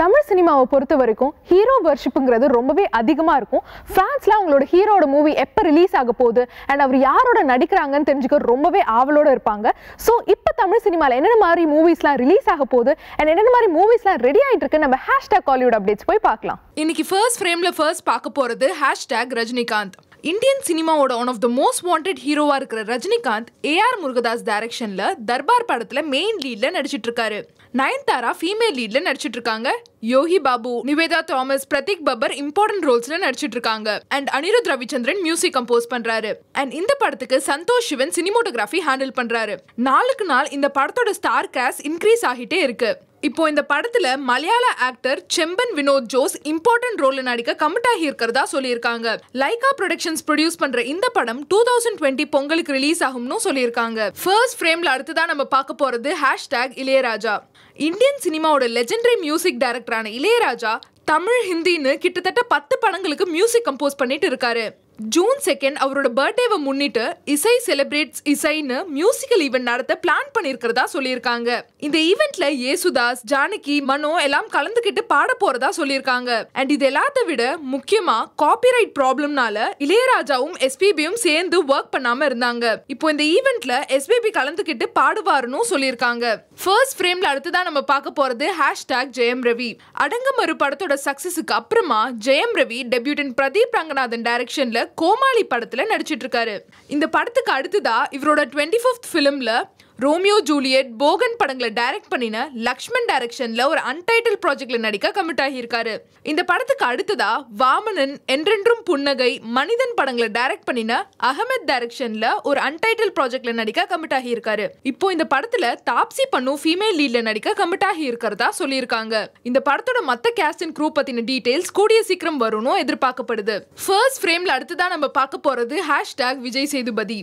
தமிழ் சினிமாவை பொறுத்த வரைக்கும் ஹீரோ வர்ஷிப்புங்கிறது ரொம்பவே அதிகமாக இருக்கும். ஃபேன்ஸ்லாம் அவங்களோட ஹீரோட மூவி எப்போ ரிலீஸ் ஆக போகுது அண்ட் அவர் யாரோட நடிக்கிறாங்கன்னு தெரிஞ்சுக்க ரொம்பவே ஆவலோடு இருப்பாங்க. ஸோ இப்போ தமிழ் சினிமாவில் என்னென்ன மாதிரி மூவிஸ்லாம் ரிலீஸ் ஆக போகுது அண்ட் என்னென்ன மாதிரி மூவிஸ்லாம் ரெடி ஆகிட்டு இருக்கு நம்ம ஹேஷ்டாக் காலிவுட் அப்டேட்ஸ் போய் பார்க்கலாம். இன்னைக்கு ஃபர்ஸ்ட் ஃப்ரேமில் ஃபர்ஸ்ட் பார்க்க போகிறது ஹேஷ்டேக் ரஜினிகாந்த். இந்தியன் சினிமாவோட one of the most wanted ஹீரோவா இருக்கிற ரஜினிகாந்த் ஏஆர் முருகதாஸ் டைரக்ஷன்ல தர்பார் படத்துல மெயின் லீட்ல நடிச்சிட்டு இருக்காரு. நயன்தாரா ஃபீமேல் லீட்ல நடிச்சிட்டு இருக்காங்க. யோகி பாபு நிவேதா தாமஸ் பிரதீக் பப்பர் இம்பார்ட்டன்ட் ரோல்ஸ்ல நடிச்சிட்டு இருக்காங்க. And Anirudh Ravichander music compose பண்றாரு. அண்ட் இந்த படத்துக்கு சந்தோஷ் சிவன் சினிமோட்டோகிராஃபி ஹேண்டில் பண்றாரு. நாளுக்கு நாள் இந்த படத்தோட ஸ்டார் கேஸ் இன்க்ரீஸ் ஆகிட்டே இருக்கு. இப்போ இந்த படத்துல மலையாள ஆக்டர் செம்பன் வினோத் ஜோஸ் இம்பார்ட்டன்ட் ரோல்ல நடிக்க கமிட் ஆகி இருக்கிறதா சொல்லியிருக்காங்க. லைகா ப்ரொடக்ஷன்ஸ் ப்ரொடியூஸ் பண்ற இந்த படம் டூ தௌசண்ட் டுவெண்ட்டி பொங்கலுக்கு ரிலீஸ் ஆகும்னு சொல்லியிருக்காங்க. ஃபர்ஸ்ட் ஃப்ரேம்ல அடுத்ததான் நம்ம பார்க்க போறது ஹேஷ்டேக் இளையராஜா. இந்தியன் சினிமாவோட லெஜெண்டரி மியூசிக் இளையராஜா தமிழ் ஹிந்தின்னு கிட்டத்தட்ட பத்து படங்களுக்கு மியூசிக் கம்போஸ் பண்ணிட்டு இருக்காரு. ஜூன் செகண்ட் அவரோட பர்த்டேவை முன்னிட்டு இசை செலிப்ரேட்ஸ் இசைன்னு மியூசிக்கல் ஈவெண்ட் நடத்த பிளான் பண்ணியிருக்கிறதா சொல்லியிருக்காங்க. இந்த ஈவெண்ட்ல யேசுதாஸ் ஜானகி மனோ எல்லாம் கலந்துக்கிட்டு பாட போறதா சொல்லியிருக்காங்க. அண்ட் இது எல்லாத்த விட முக்கியமா காப்பிரைட் ப்ராப்ளம்னால இளையராஜாவும் எஸ்பிபியும் சேர்ந்து ஒர்க் பண்ணாம இருந்தாங்க. இப்போ இந்த ஈவெண்ட்ல எஸ்பிபி கலந்துக்கிட்டு பாடுவாருன்னு சொல்லியிருக்காங்க. ஃபர்ஸ்ட் ஃப்ரேம்ல அடுத்ததான் நம்ம பார்க்க போறது ஹேஷ்டாக் ஜெயம் ரவி. அடங்கமறு படத்தோட சக்சஸுக்கு அப்புறமா ஜெயம் ரவி டெபியூட்டன் பிரதீப் ரங்கநாதன் டைரக்ஷன்ல கோமாளி படத்துல நடிச்சிட்டு இருக்காரு. இந்த படத்துக்கு அடுத்ததா இவரோட டுவெண்ட்டி ஃபிஃப்த் ஃபிலிம்ல ரோமியோ ஜூலியட் போகன் படங்களை டைரக்ட் பண்ணின லக்ஷ்மண் டைரக்ஷன்ல ஒரு அன்டைட்டில் ப்ராஜெக்ட்ல நடிக்க கமிட் ஆகியிருக்காரு. இந்த படத்துக்கு அடுத்ததா வாமனன் என்றென்றும் புன்னகை மனிதன் படங்களை டைரக்ட் பண்ணின அகமத் டைரக்ஷன்ல ஒரு அன்டைட்டில் ப்ராஜெக்ட்ல நடிக்க கமிட் ஆகியிருக்காரு. இப்போ இந்த படத்துல தாப்சி பண்ணு ஃபீமேல் லீட்ல நடிக்க கமிட் ஆகி இருக்கிறதா சொல்லியிருக்காங்க. இந்த படத்தோட மத்த கேஸ்ட் அண்ட் குரூப் பத்தின டீடைல்ஸ் கூடிய சீக்கிரம் வரும்னு எதிர்பார்க்கப்படுது. ஃபர்ஸ்ட் ஃப்ரேம்ல அடுத்ததான் நம்ம பார்க்க போறது ஹேஷ்டேக் விஜய் சேதுபதி.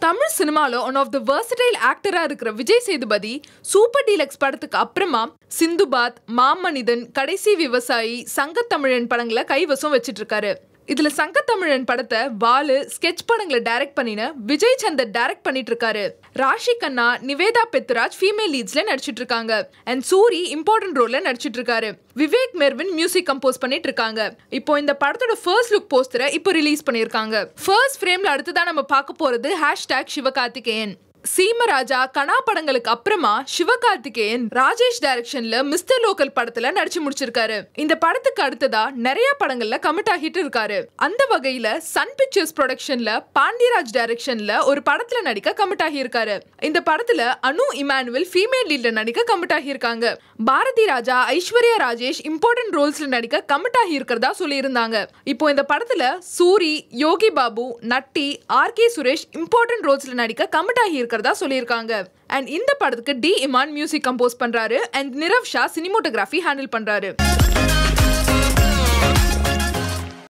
தமிழ் சினிமாவில் ஒன் ஆஃப் த versatile ஆக்டரா இருக்கிற விஜய் சேதுபதி சூப்பர் டீலக்ஸ் படத்துக்கு அப்புறமா சிந்துபாத் மாமனிதன் கடைசி விவசாயி சங்கத்தமிழன் படங்களை கைவசம் வச்சிட்டு இருக்காரு இதுல சங்கத்தமிழன் படத்தை பாலு ஸ்கெட்ச் படங்களை டைரக்ட் பண்ணின விஜய் சந்தர் டைரக்ட் பண்ணிட்டு இருக்காரு. ராஷி கண்ணா நிவேதா பெத்ராஜ் ஃபீமேல் லீட்ஸ்ல நடிச்சிட்டு இருக்காங்க. அண்ட் சூரி இம்பார்ட்டன்ட் ரோல்ல நடிச்சிட்டு இருக்காரு. விவேக் மெர்வின் மியூசிக் கம்போஸ் பண்ணிட்டு இருக்காங்க. இப்போ இந்த படத்தோட ஃபர்ஸ்ட் லுக் போஸ்டரை இப்போ ரிலீஸ் பண்ணியிருக்காங்க. ஃபர்ஸ்ட் ஃப்ரேம்ல அடுத்ததான் நம்ம பார்க்க போறது ஹேஷ்டேக் சிவகார்த்திகேயன். சீமராஜா கனா படங்களுக்கு அப்புறமா சிவகார்த்திகேயன் ராஜேஷ் டைரக்ஷன்ல மிஸ்டர் லோக்கல் படத்துல நடிச்சு முடிச்சிருக்காரு. இந்த படத்துக்கு அடுத்ததா நிறைய படங்கள்ல கமிட் ஆகிட்டு இருக்காரு. அந்த வகையில சன் பிக்சர்ஸ் ப்ரொடக்ஷன்ல பாண்டியராஜ் டைரக்ஷன்ல ஒரு படத்துல நடிக்க கமிட் ஆகியிருக்காரு. இந்த படத்துல அனு இமானுவல் ஃபீமேல் லீட்ல நடிக்க கமிட் ஆகியிருக்காங்க. பாரதி ராஜா ஐஸ்வர்யா ராஜேஷ் இம்பார்ட்டன்ட் ரோல்ஸ்ல நடிக்க கமிட் ஆகி இருக்கிறதா சொல்லியிருந்தாங்க. இப்போ இந்த படத்துல Soori Yogi Babu Natty R K Suresh important ரோல்ஸ்ல நடிக்க கமிட் ஆகி இருக்கிறதா சொல்லியிருக்காங்க. அண்ட் இந்த படத்துக்கு டி இமான் மியூசிக் கம்போஸ் பண்றாரு and Nirav Shah cinematography handle பண்றாரு.